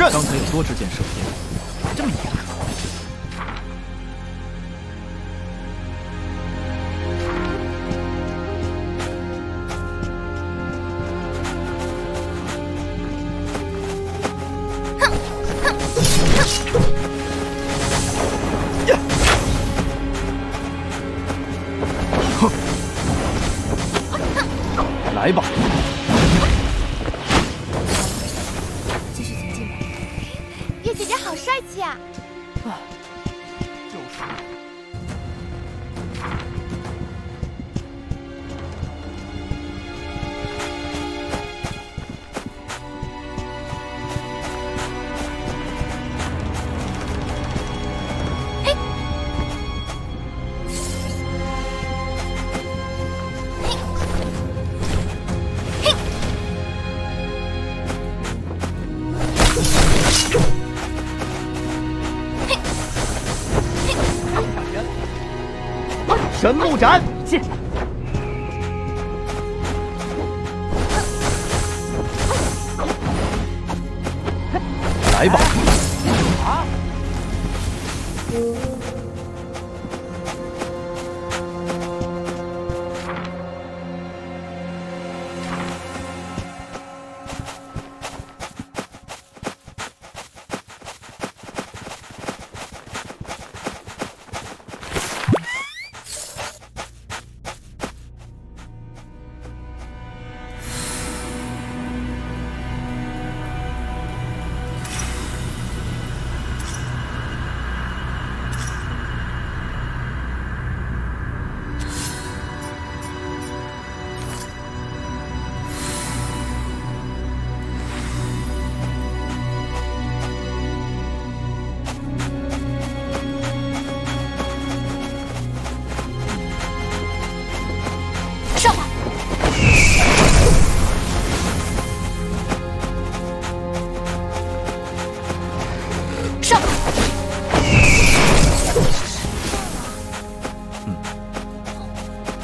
刚才有多支箭射偏。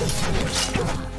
Let's go.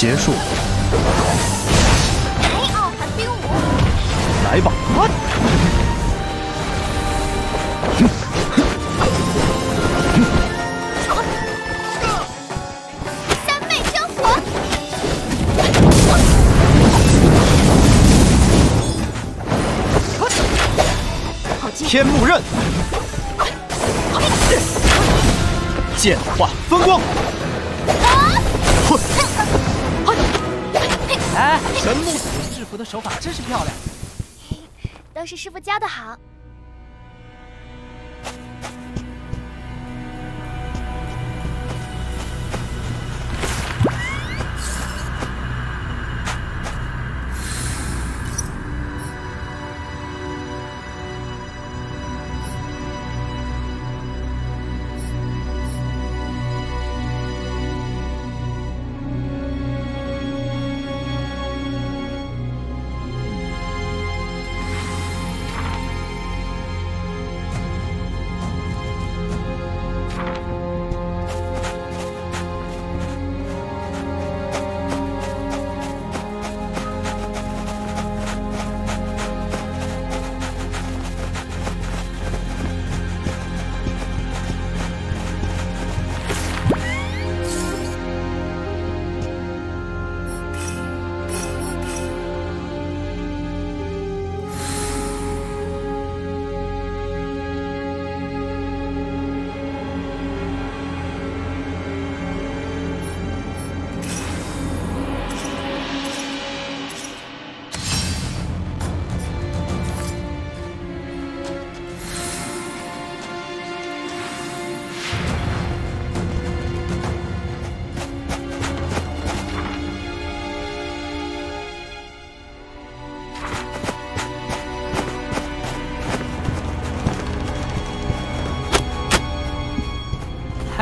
结束。三倍相逢。天目刃。剑化风光。哎，神木制服的手法真是漂亮。都是师傅教的好。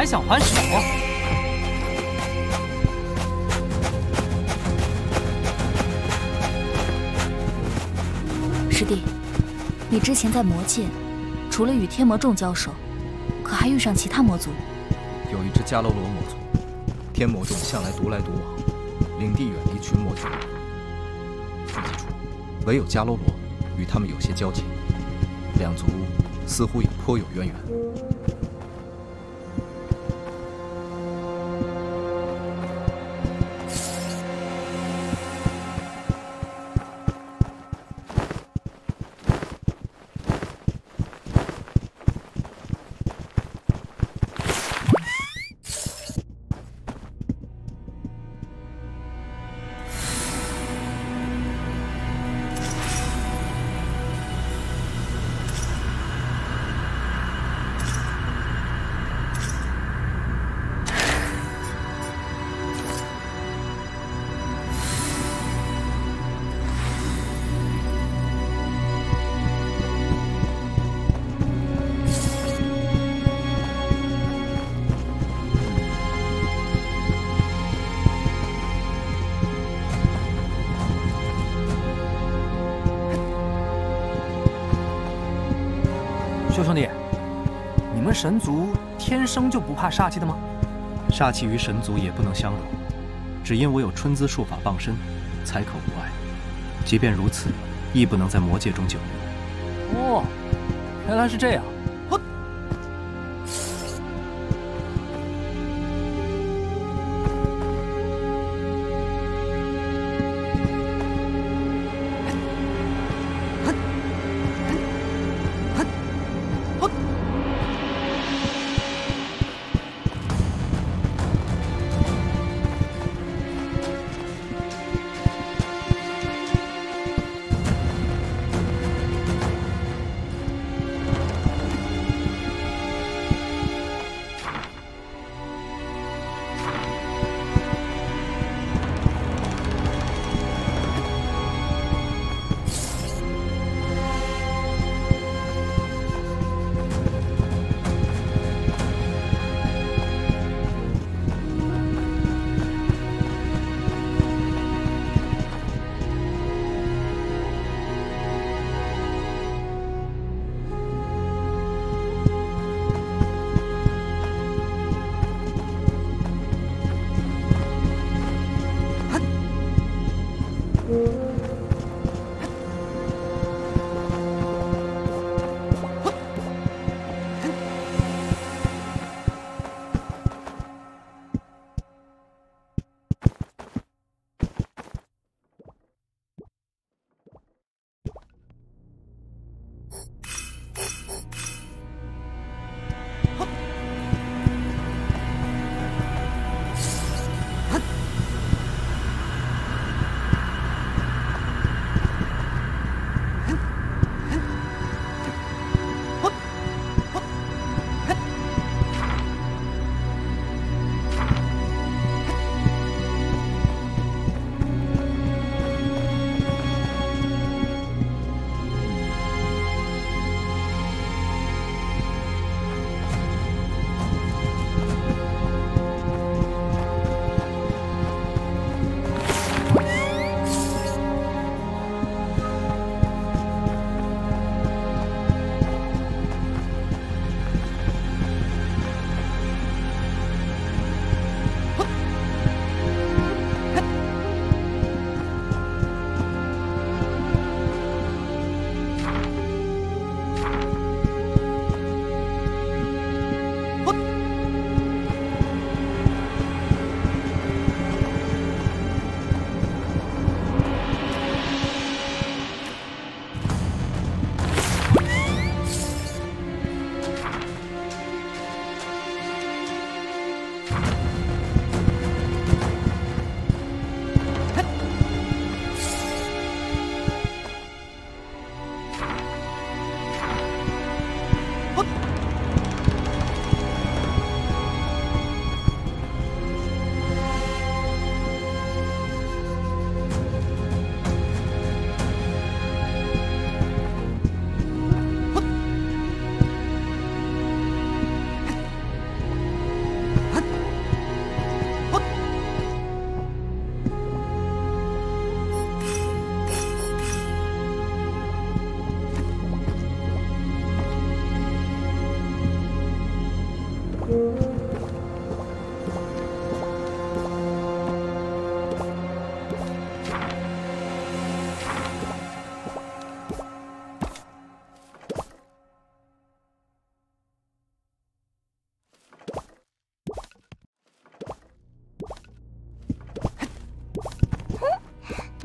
想还手？师弟，你之前在魔界，除了与天魔众交手，可还遇上其他魔族？有一只迦楼罗魔族，天魔众向来独来独往，领地远离群魔族。记住，唯有迦楼罗与他们有些交集，两族似乎也颇有渊源。神族天生就不怕煞气的吗？煞气与神族也不能相容，只因我有春姿术法傍身，才可无碍。即便如此，亦不能在魔界中久留。哦，原来是这样。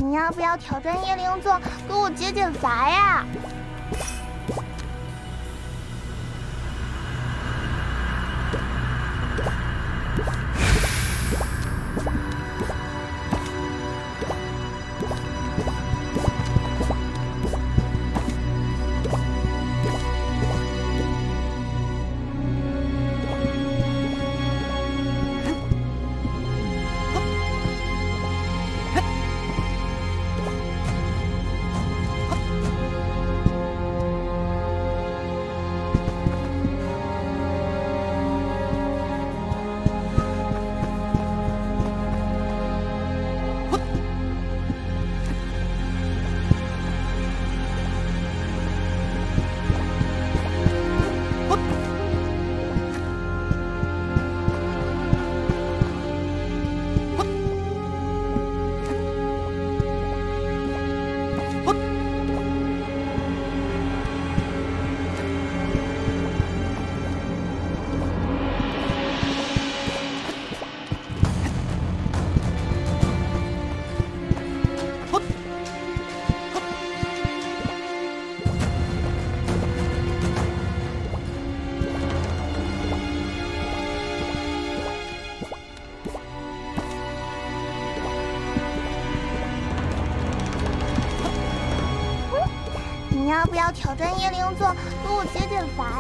你要不要挑战叶灵座，给我解解乏呀？挑战叶灵座，给我解解乏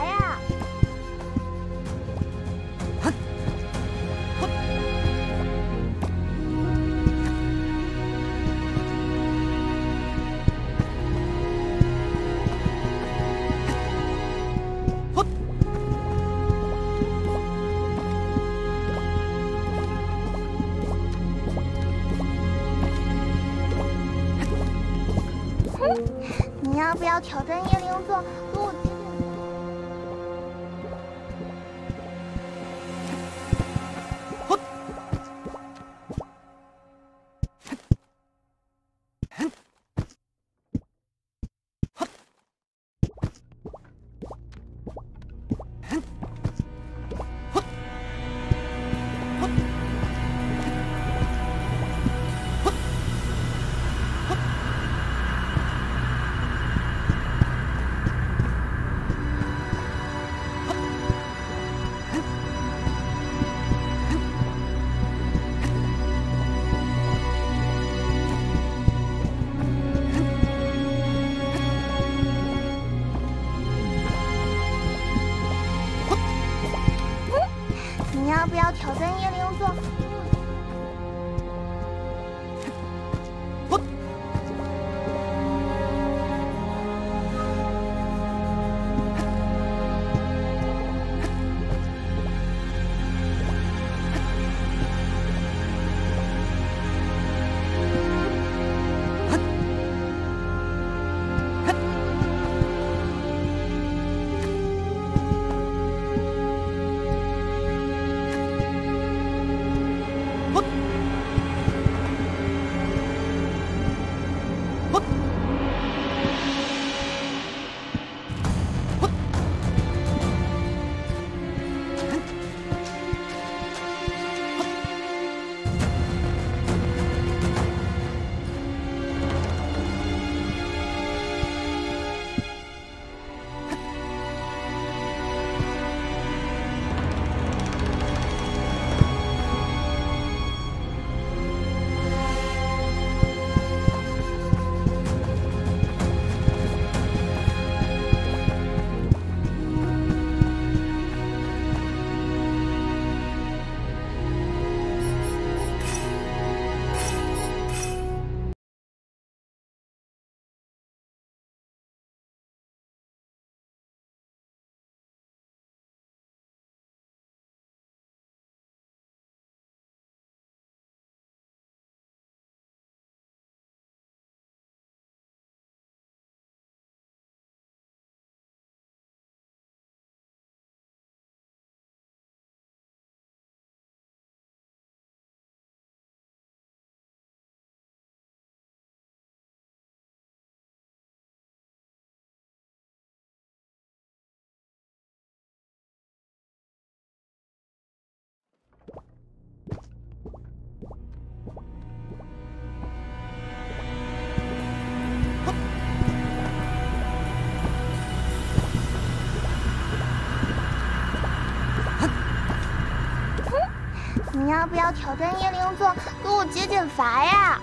要不要挑战叶灵座，给我解解乏呀？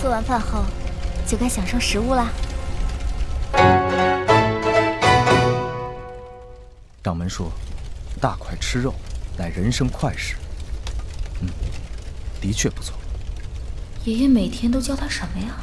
做完饭后，就该享受食物啦。掌门说：“大块吃肉，乃人生快事。”嗯，的确不错。爷爷每天都教他什么呀？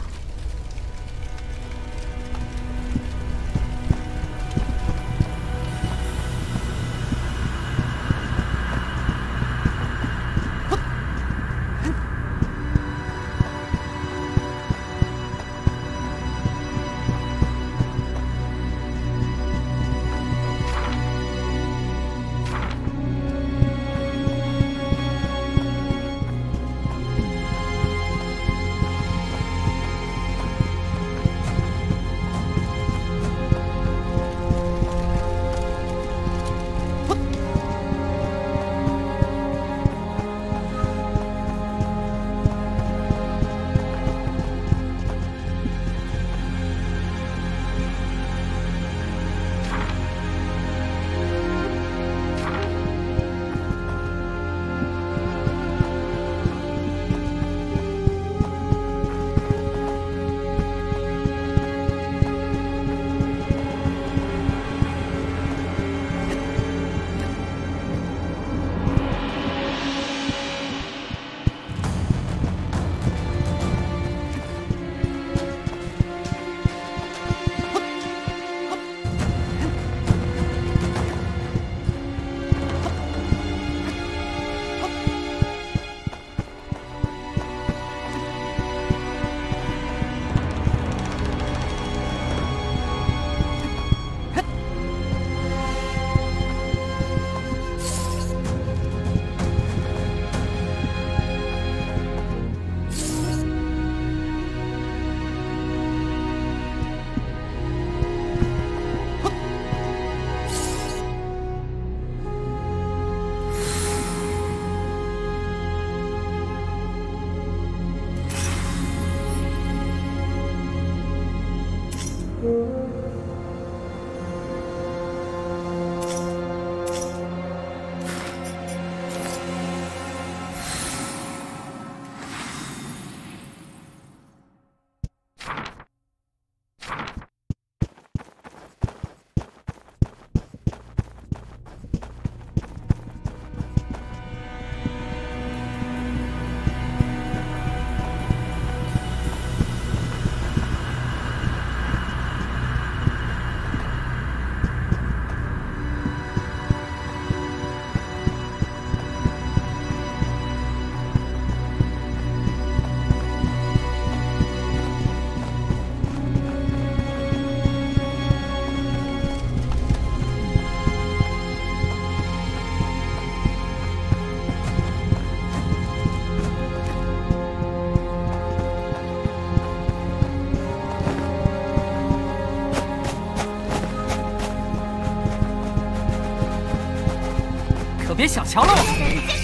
小瞧了我。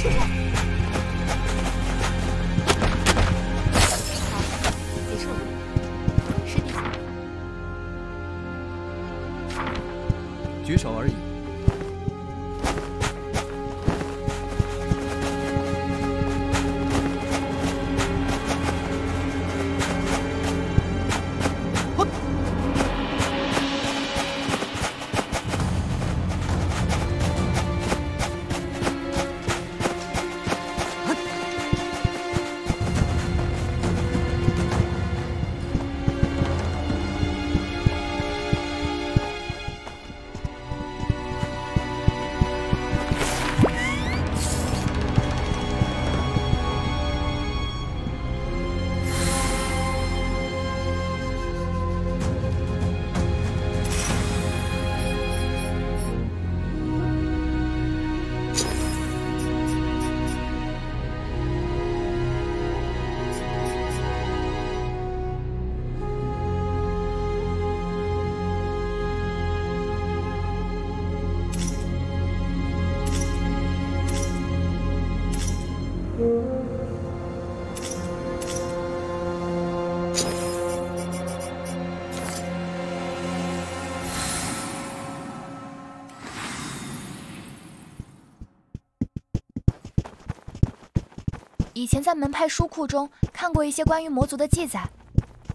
在门派书库中看过一些关于魔族的记载，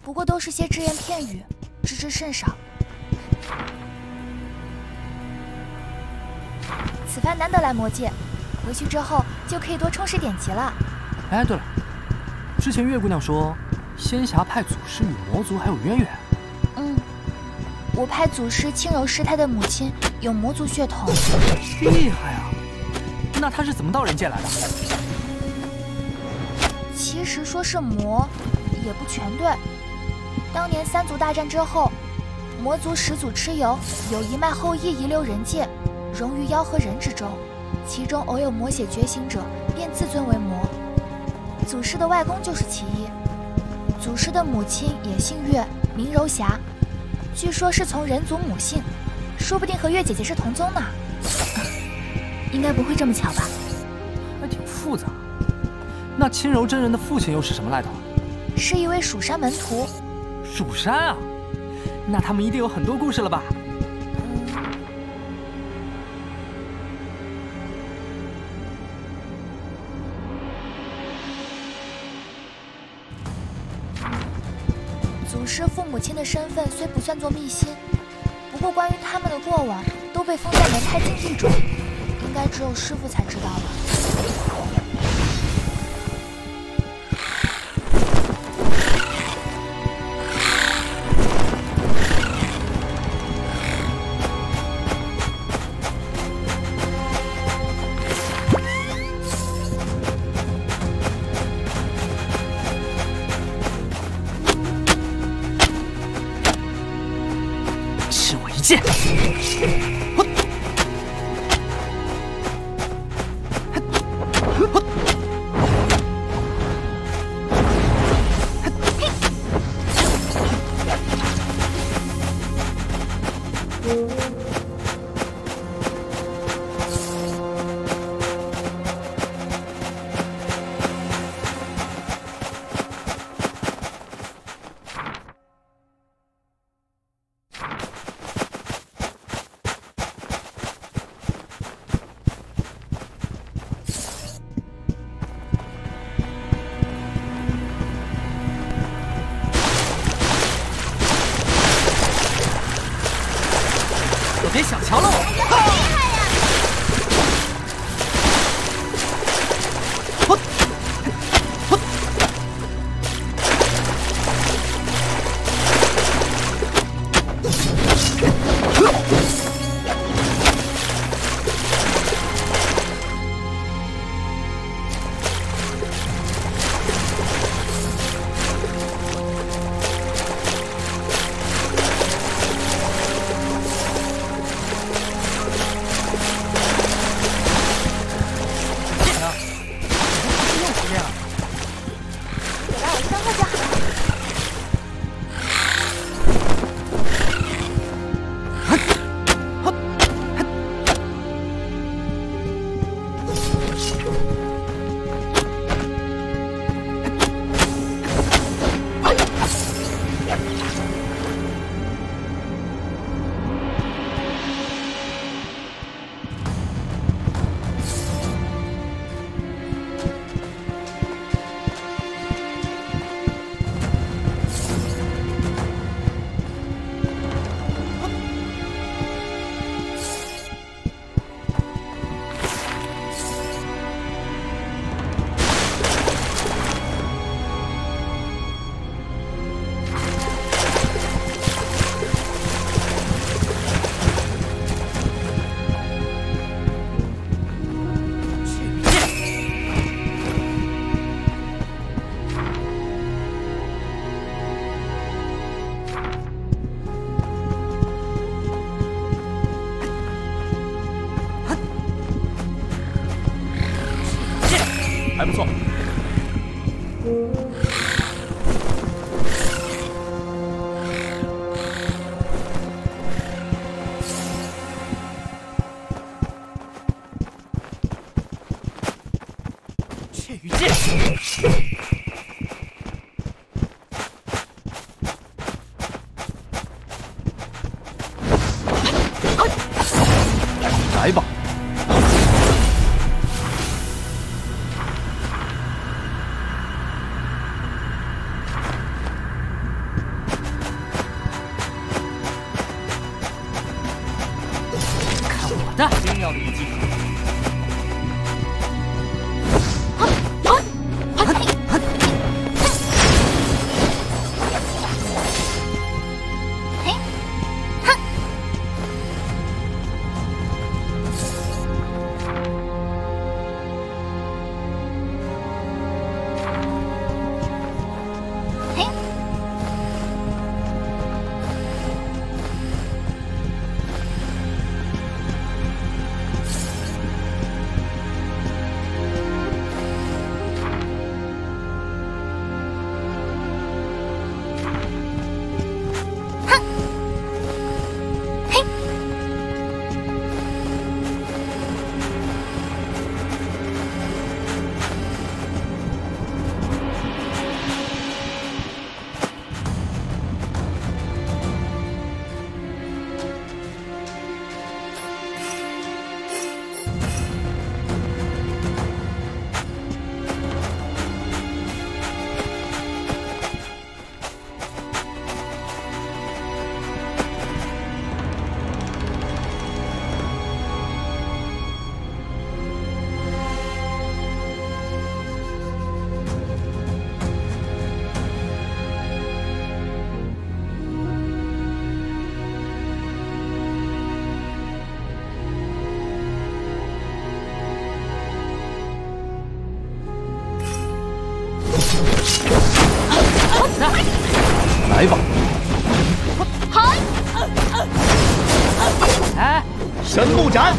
不过都是些只言片语，知之甚少。此番难得来魔界，回去之后就可以多充实典籍了。哎，对了，之前月姑娘说，仙侠派祖师与魔族还有渊源。嗯，我派祖师轻柔师太的母亲有魔族血统。厉害啊！那他是怎么到人界来的？说是魔，也不全对。当年三族大战之后，魔族始祖蚩尤有一脉后裔遗留人界，融于妖和人之中。其中偶有魔血觉醒者，便自尊为魔。祖师的外公就是其一。祖师的母亲也姓月，名柔霞，据说是从人族母姓，说不定和月姐姐是同宗呢。应该不会这么巧吧？那轻柔真人的父亲又是什么来头？是一位蜀山门徒。蜀山啊，那他们一定有很多故事了吧？祖师父母亲的身份虽不算作秘辛，不过关于他们的过往都被封在门派禁地中，应该只有师傅才知道了。Thank you. 斩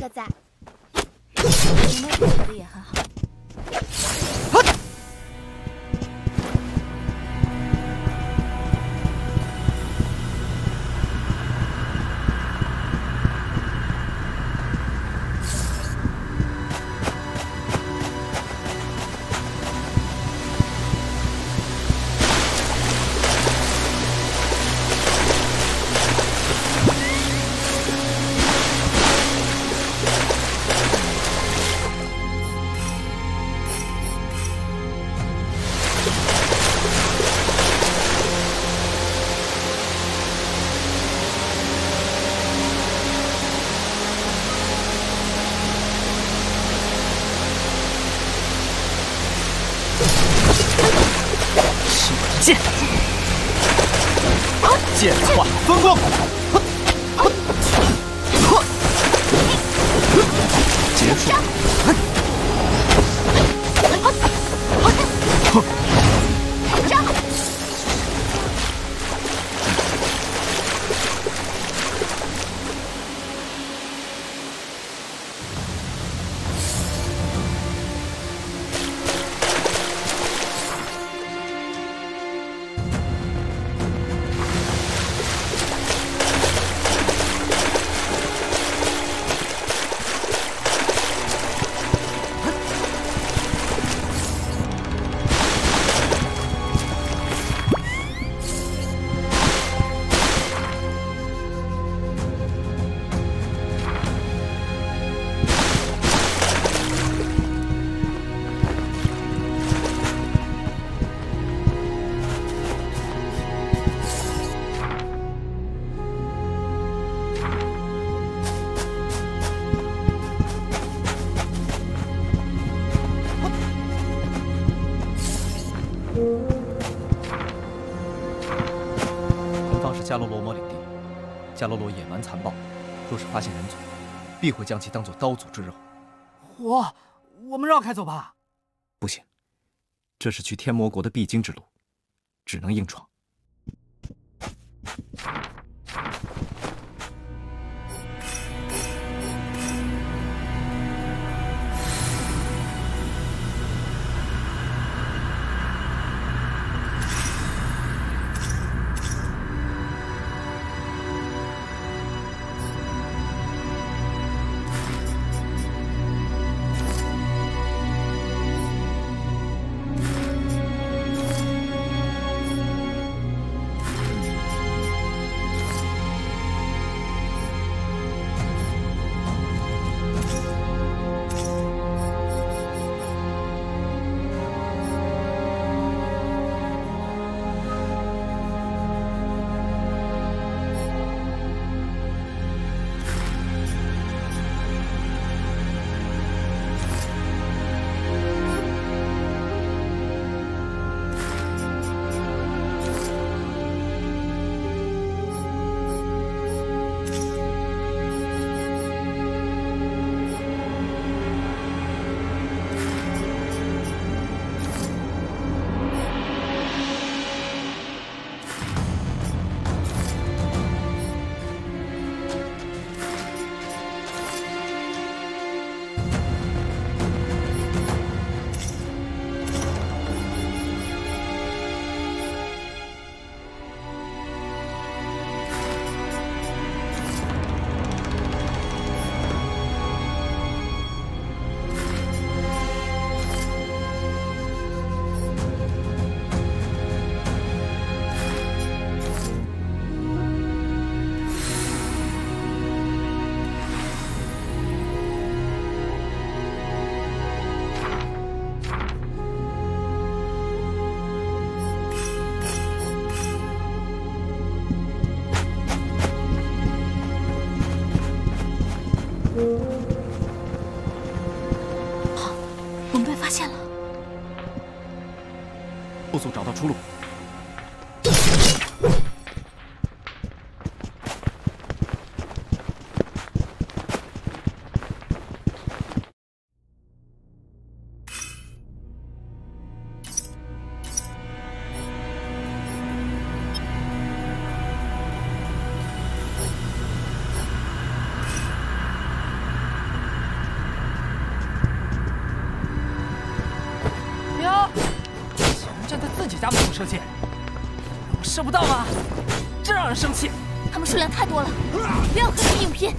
姐姐迦罗罗野蛮残暴，若是发现人族，必会将其当做刀俎之肉。我我们绕开走吧。不行，这是去天魔国的必经之路，只能硬闯。射不到吗？真让人生气！他们数量太多了，不要和他们硬拼。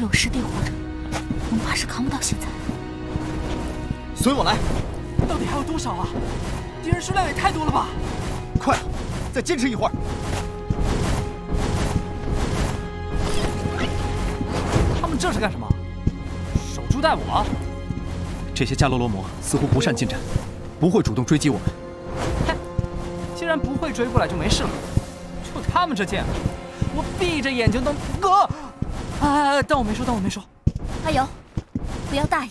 是有师弟护着，恐怕是扛不到现在。随我来，到底还有多少啊？敌人数量也太多了吧！快了，再坚持一会儿。他们这是干什么？守株待我？这些迦罗罗魔似乎不善近战，不会主动追击我们。哼，既然不会追过来，就没事了。就他们这剑，我闭着眼睛都……哎哎！当我没说，当我没说。阿尤，不要大意。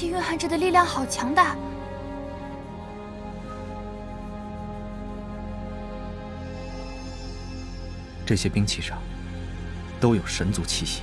这蕴含着的力量好强大。这些兵器上都有神族气息。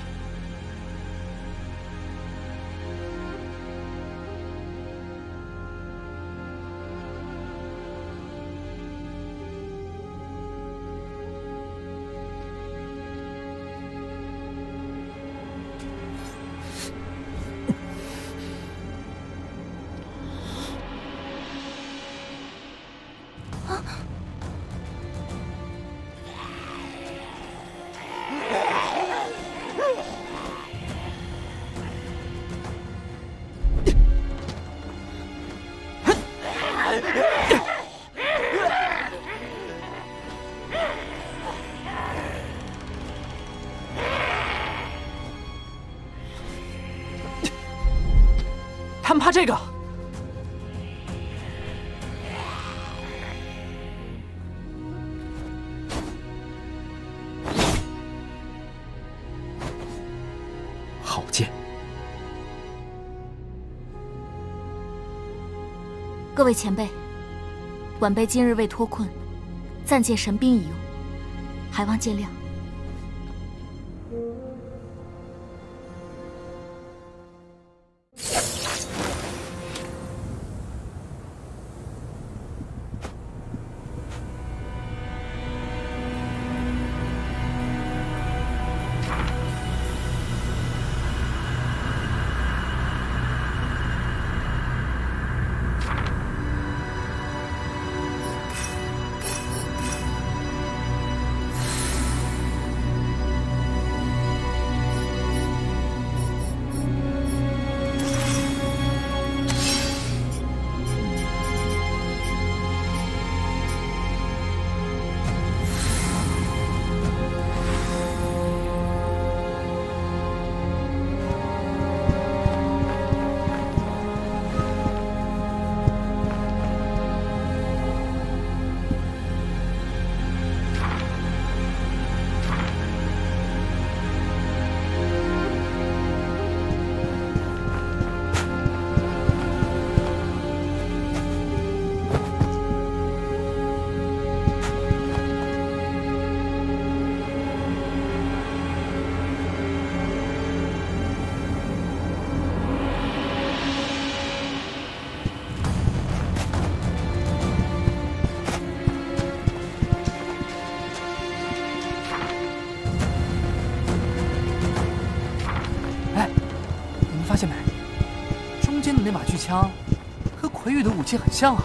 怕这个。好剑！各位前辈，晚辈今日为脱困，暂借神兵一用，还望见谅。魁羽的武器很像啊。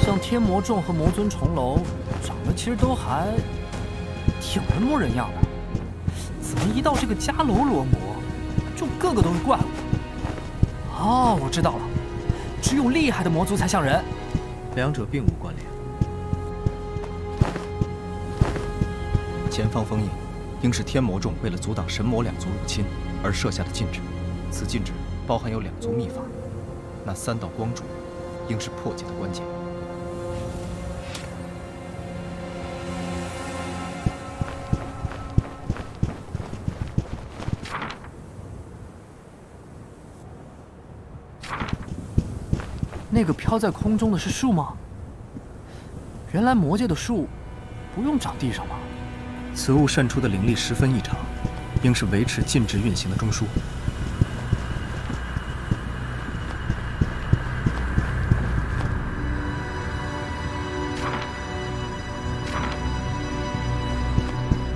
像天魔众和魔尊重楼，长得其实都还挺人模人样的，怎么一到这个迦楼罗魔，就个个都是怪物？哦，我知道了，只有厉害的魔族才像人。两者并无关联。前方封印，应是天魔众为了阻挡神魔两族入侵而设下的禁制。此禁制包含有两族秘法，那三道光柱，应是破解的关键。那个飘在空中的是树吗？原来魔界的树不用长地上吗？此物渗出的灵力十分异常，应是维持禁制运行的中枢。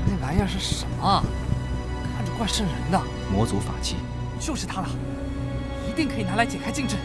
那玩意儿是什么？看着怪瘆人的。魔族法器，就是它了，一定可以拿来解开禁制。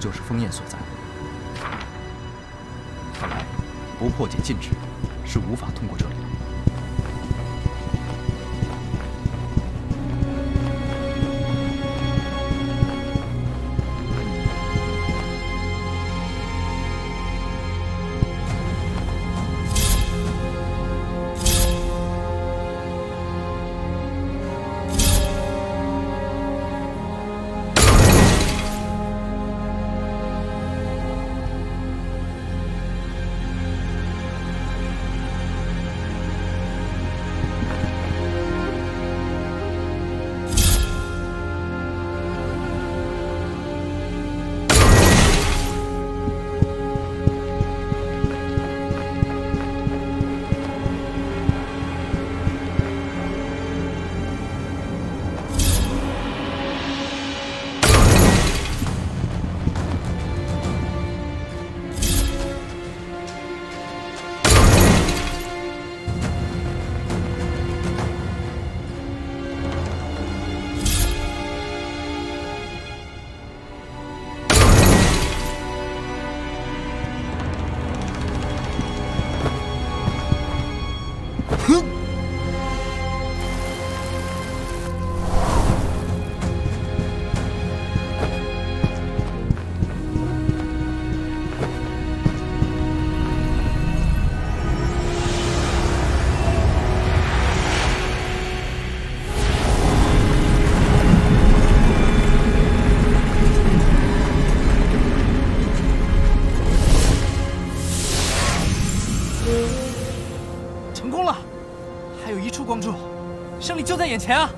就是封印所在。看来，不破解禁制，是无法通过这眼前啊！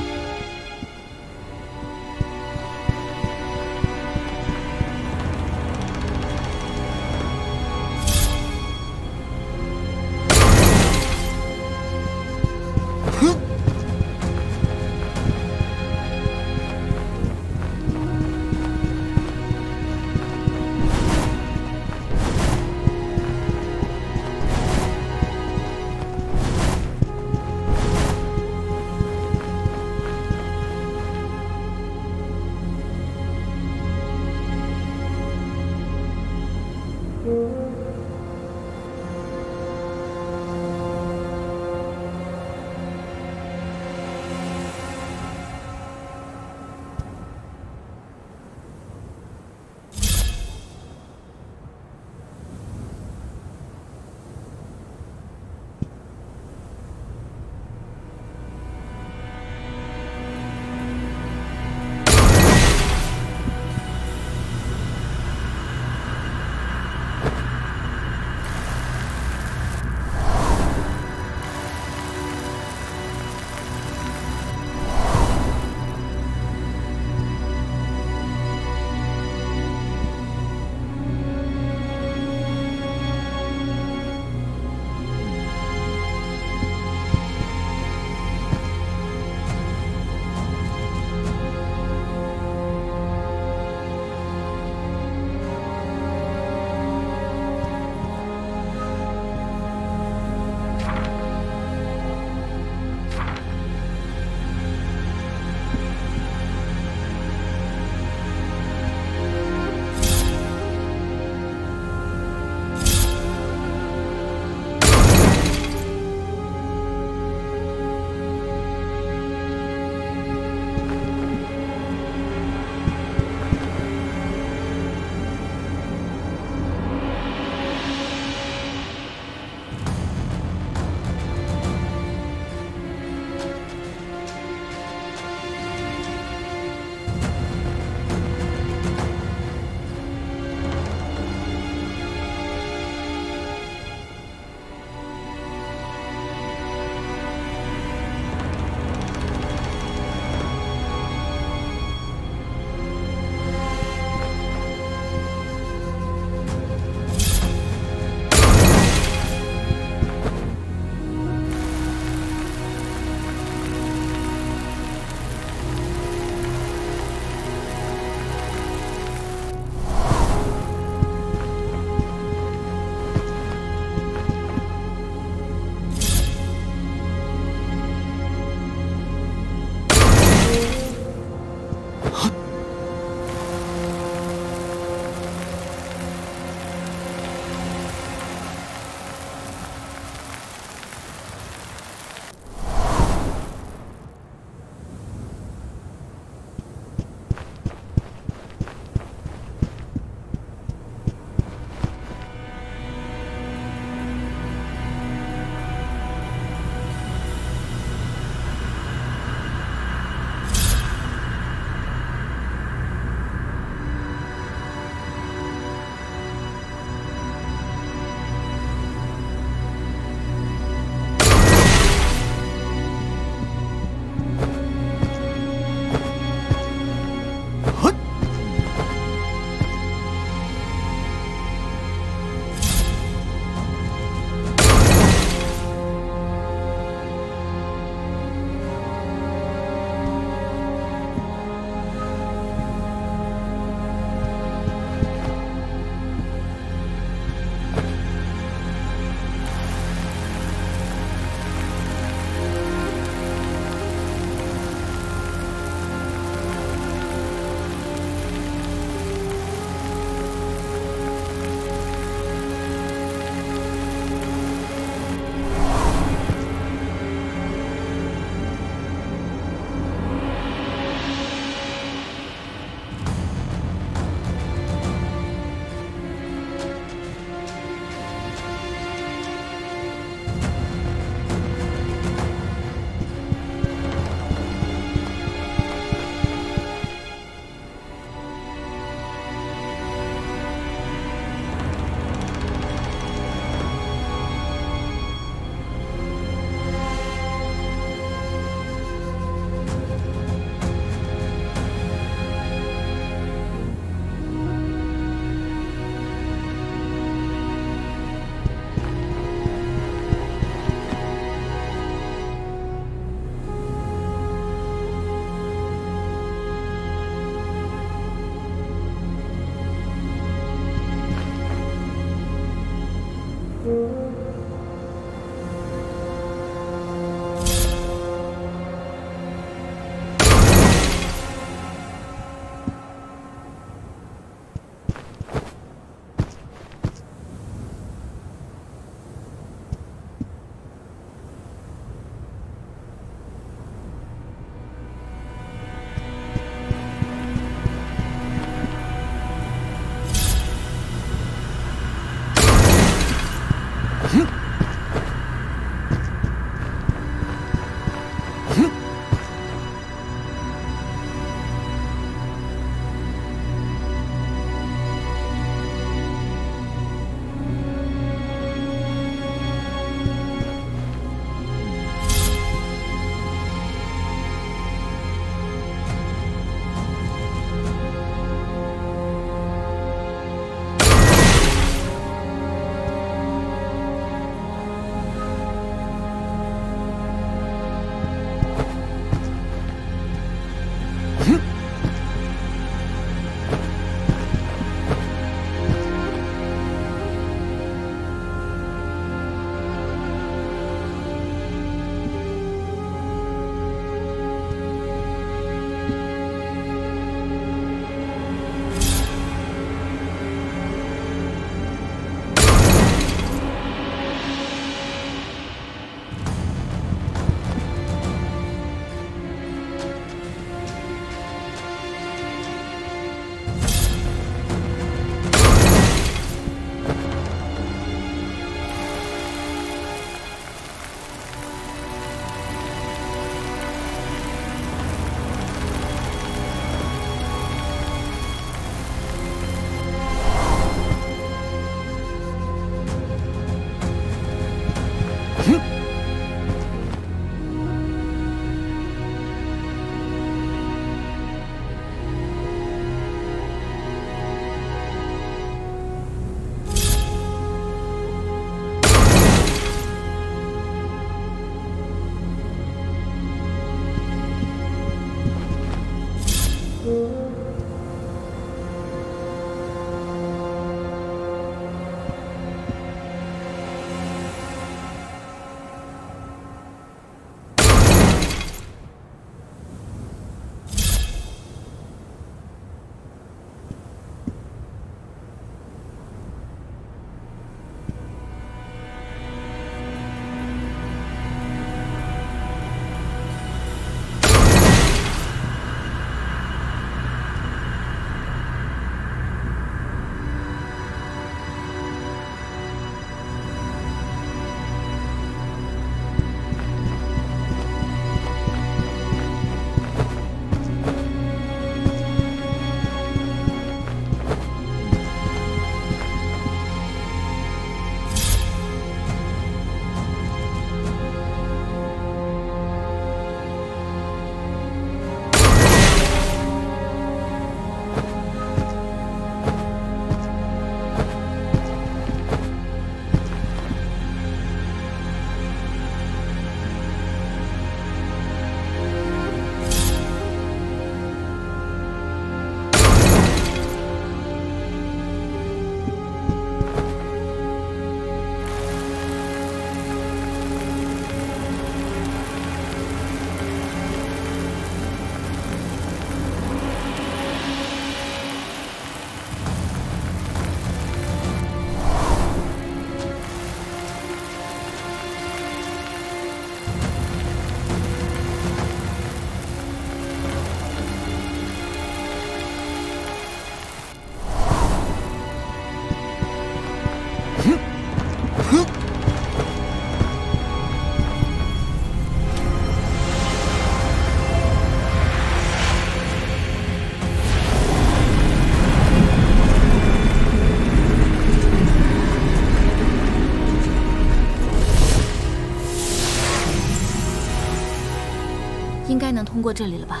能通过这里了吧？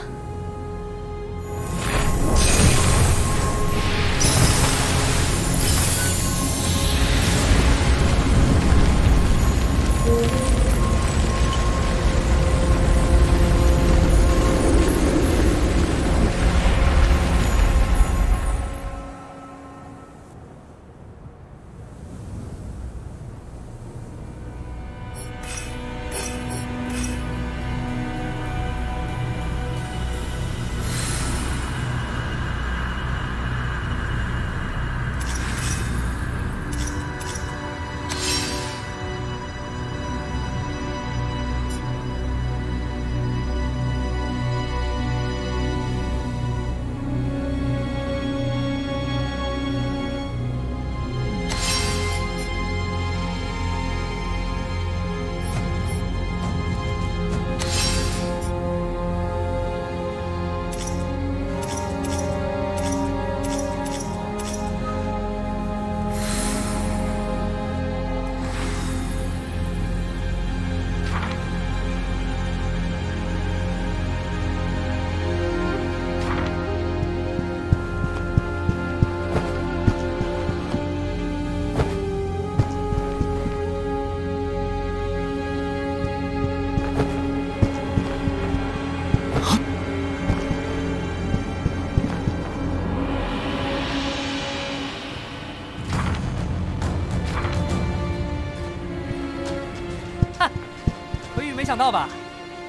到吧？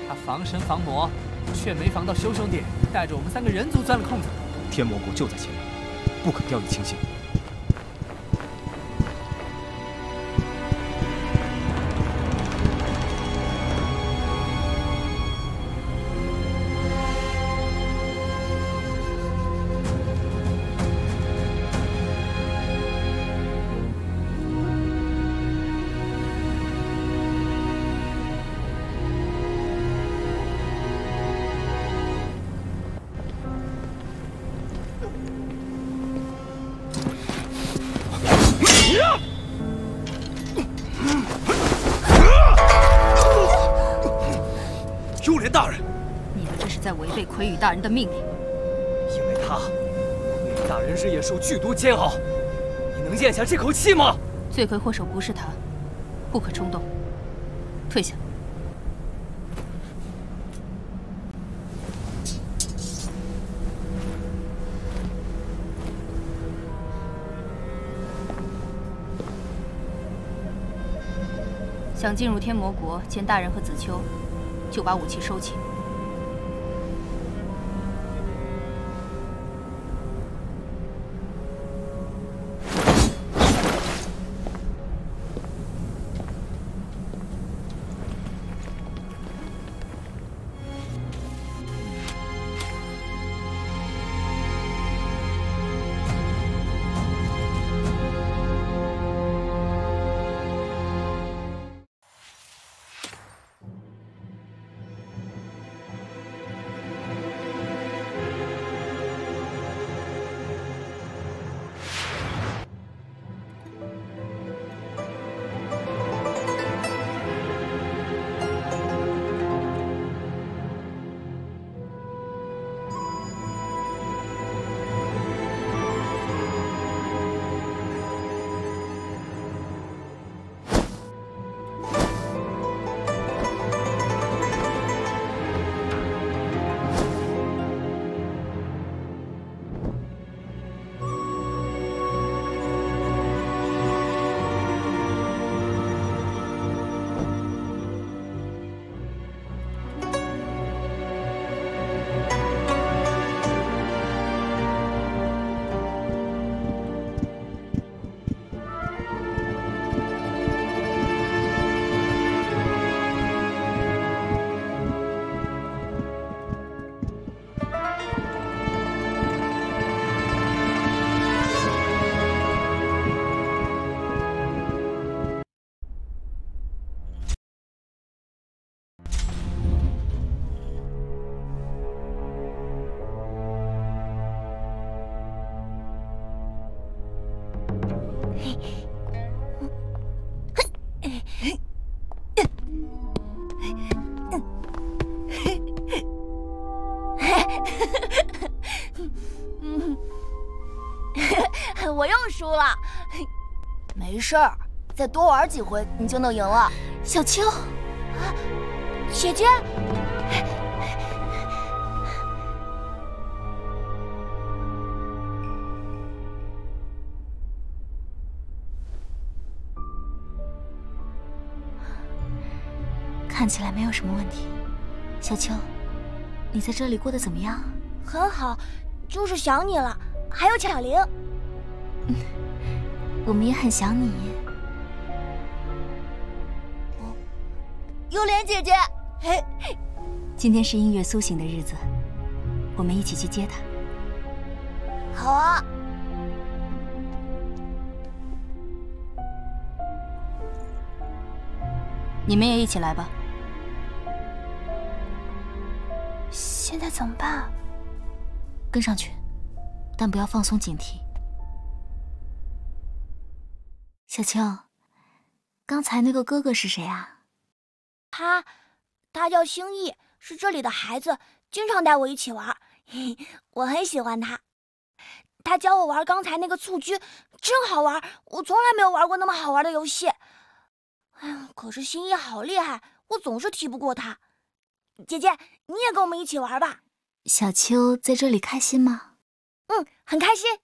他防神防魔，却没防到修兄弟带着我们三个人族钻了空子。天魔国就在前面，不可掉以轻心。大人的命令。因为他，魁羽大人日夜受剧毒煎熬，你能咽下这口气吗？罪魁祸首不是他，不可冲动。退下。想进入天魔国见大人和子秋，就把武器收起。输了。没事儿，再多玩几回你就能赢了。小秋，姐姐，看起来没有什么问题。小秋，你在这里过得怎么样？很好，就是想你了。还有巧玲，我们也很想你。幽莲姐姐，嘿，今天是音乐苏醒的日子，我们一起去接她。好啊。你们也一起来吧。现在怎么办？跟上去，但不要放松警惕。小秋，刚才那个哥哥是谁啊？他，他叫星逸，是这里的孩子，经常带我一起玩，我很喜欢他。他教我玩刚才那个蹴鞠，真好玩，我从来没有玩过那么好玩的游戏。哎呀，可是星逸好厉害，我总是踢不过他。姐姐，你也跟我们一起玩吧。小秋在这里开心吗？嗯，很开心。